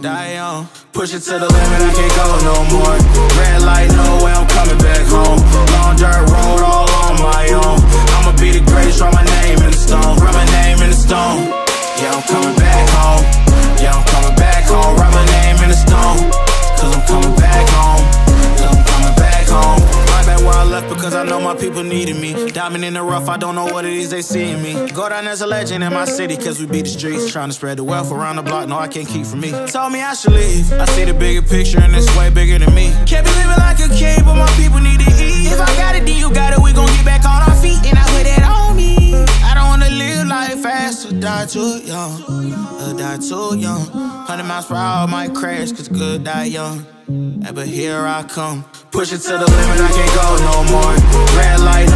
die young. Push it to the limit, I can't go no more. Red light, no left because I know my people needed me. Diamond in the rough, I don't know what it is they see in me. Go down as a legend in my city cause we beat the streets. Trying to spread the wealth around the block, no, I can't keep from me. Told me I should leave. I see the bigger picture and it's way bigger than me. Can't be living like a king, but my people need to eat. If I got it, then you got it, we gon' get back on our feet. And I put that on me. I don't wanna live life fast or die too young. Or die too young. 100 miles per hour might crash, cause good die young. But here I come. Push it to the limit, I can't go no more. Red light,